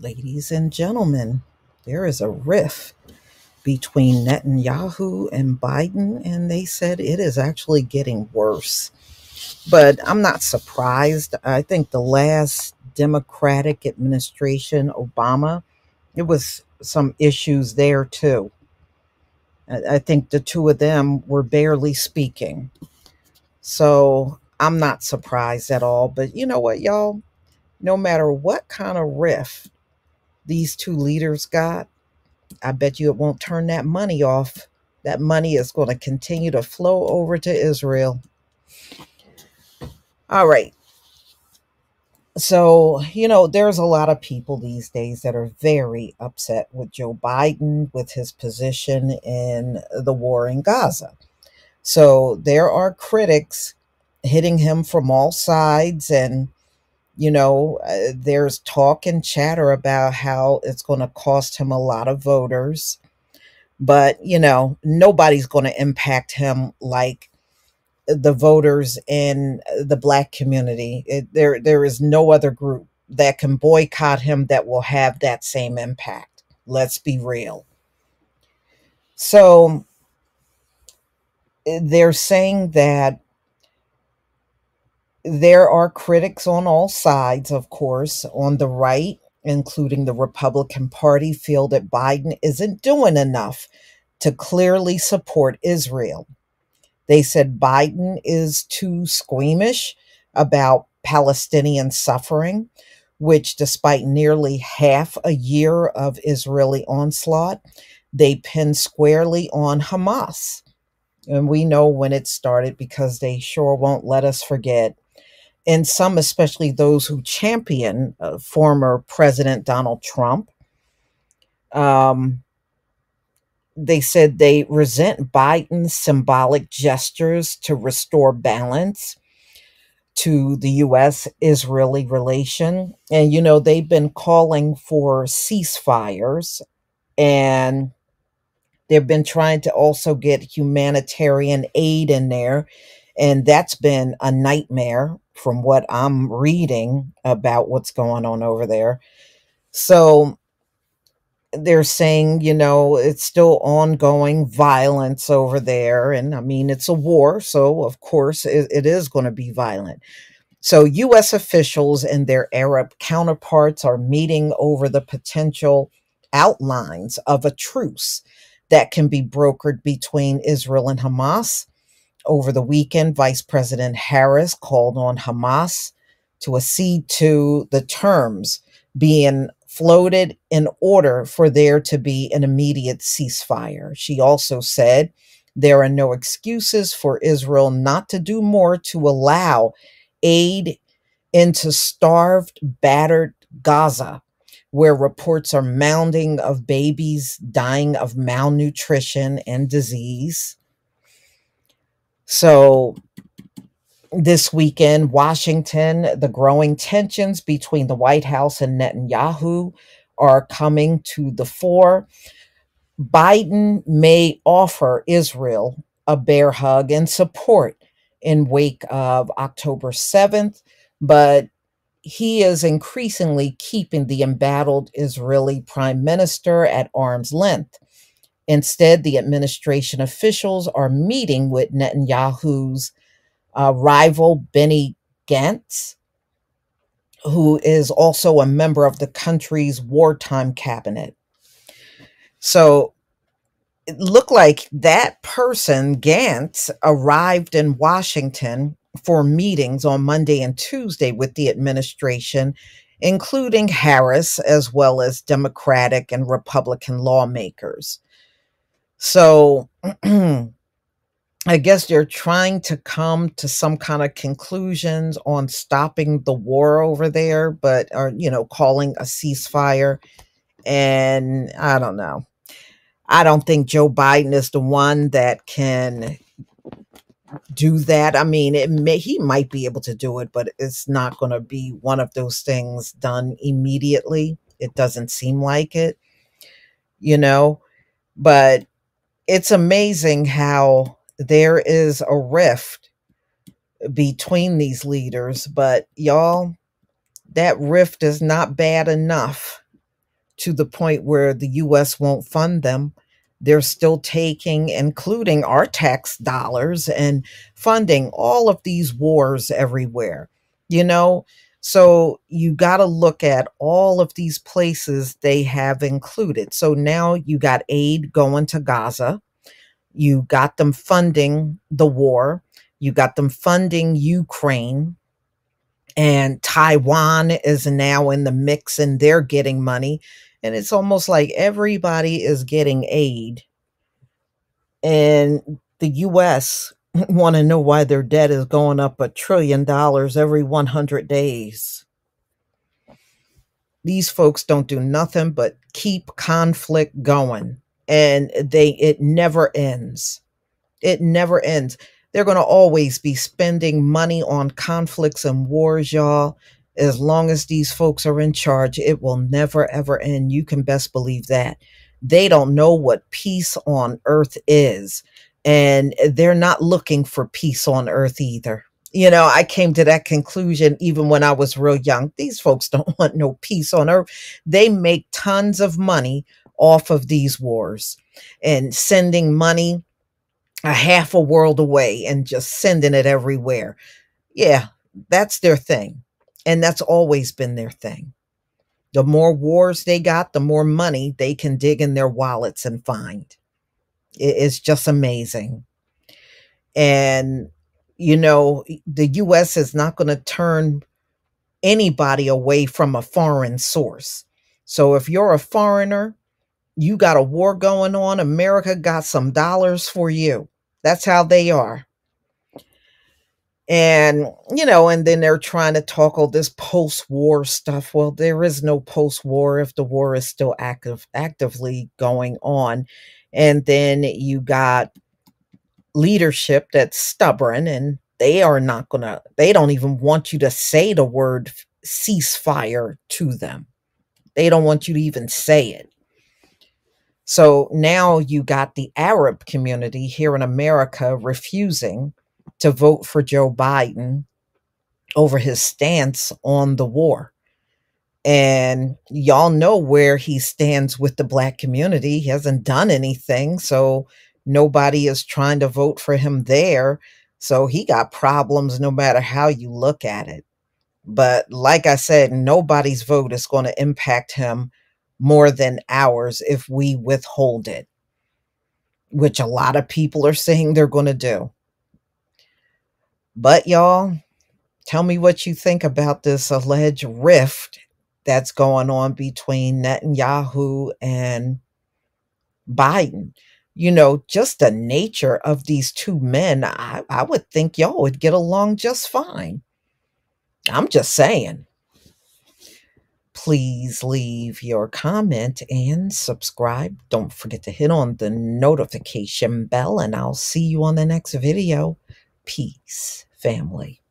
ladies and gentlemen, there is a rift between Netanyahu and Biden, and they said it is actually getting worse. But I'm not surprised. I think the last Democratic administration, Obama, it was some issues there too. I think the two of them were barely speaking. So I'm not surprised at all. But you know what, y'all? No matter what kind of rift these two leaders got, I bet you it won't turn that money off. That money is going to continue to flow over to Israel. All right. So, you know, there's a lot of people these days that are very upset with Joe Biden, with his position in the war in Gaza. So, there are critics hitting him from all sides. And, you know, uh, there's talk and chatter about how it's going to cost him a lot of voters. But, you know, nobody's going to impact him like the voters in the black community. It, there, there is no other group that can boycott him that will have that same impact. Let's be real. So eh, they're saying that there are critics on all sides, of course, on the right, including the Republican Party, feel that Biden isn't doing enough to clearly support Israel. They said Biden is too squeamish about Palestinian suffering, which, despite nearly half a year of Israeli onslaught, they pin squarely on Hamas. And we know when it started because they sure won't let us forget. And some, especially those who champion uh, former President Donald Trump, um, they said they resent Biden's symbolic gestures to restore balance to the US Israeli relation. And, you know, they've been calling for ceasefires and they've been trying to also get humanitarian aid in there. And that's been a nightmare from what I'm reading about what's going on over there. So, they're saying, you know, it's still ongoing violence over there. And I mean, it's a war. So, of course, it, it is going to be violent. So, U.S. officials and their Arab counterparts are meeting over the potential outlines of a truce that can be brokered between Israel and Hamas. Over the weekend, Vice President Harris called on Hamas to accede to the terms being floated in order for there to be an immediate ceasefire. She also said there are no excuses for Israel not to do more to allow aid into starved, battered Gaza, where reports are mounting of babies dying of malnutrition and disease. So, this weekend, Washington, the growing tensions between the White House and Netanyahu are coming to the fore. Biden may offer Israel a bear hug and support in wake of October 7th, but he is increasingly keeping the embattled Israeli prime minister at arm's length. Instead, the administration officials are meeting with Netanyahu's uh, rival Benny Gantz, who is also a member of the country's wartime cabinet. So it looked like that person, Gantz, arrived in Washington for meetings on Monday and Tuesday with the administration, including Harris, as well as Democratic and Republican lawmakers. So I guess they're trying to come to some kind of conclusions on stopping the war over there, but are, you know, calling a ceasefire. And I don't know. I don't think Joe Biden is the one that can do that. I mean, it may he might be able to do it, but it's not going to be one of those things done immediately. It doesn't seem like it, you know. But it's amazing how there is a rift between these leaders, but y'all, that rift is not bad enough to the point where the US won't fund them. They're still taking, including our tax dollars, and funding all of these wars everywhere. You know, so you got to look at all of these places they have included. So now you got aid going to Gaza. You got them funding the war. You got them funding Ukraine. And Taiwan is now in the mix and they're getting money. And it's almost like everybody is getting aid. And the US want to know why their debt is going up a trillion dollars every 100 days. These folks don't do nothing but keep conflict going and they it never ends. It never ends. They're going to always be spending money on conflicts and wars, y'all. As long as these folks are in charge, it will never ever end. You can best believe that. They don't know what peace on earth is and they're not looking for peace on earth either. You know, I came to that conclusion even when I was real young. These folks don't want no peace on earth. They make tons of money off of these wars and sending money a half a world away and just sending it everywhere. Yeah, that's their thing. And that's always been their thing. The more wars they got, the more money they can dig in their wallets and find. It's just amazing. And, you know, the US is not going to turn anybody away from a foreign source. So if you're a foreigner, you got a war going on, America got some dollars for you. That's how they are. And, you know, and then they're trying to talk all this post-war stuff. Well, there is no post-war if the war is still active actively going on. And then you got leadership that's stubborn and they are not going to, they don't even want you to say the word ceasefire to them. They don't want you to even say it. So now you got the Arab community here in America refusing to vote for Joe Biden over his stance on the war. And y'all know where he stands with the black community. He hasn't done anything. So nobody is trying to vote for him there. So he got problems no matter how you look at it. But like I said, nobody's vote is going to impact him more than ours if we withhold it, which a lot of people are saying they're going to do. But y'all, tell me what you think about this alleged rift that's going on between Netanyahu and Biden. You know, just the nature of these two men, I, I would think y'all would get along just fine. I'm just saying. Please leave your comment and subscribe. Don't forget to hit on the notification bell, and I'll see you on the next video. Peace, family.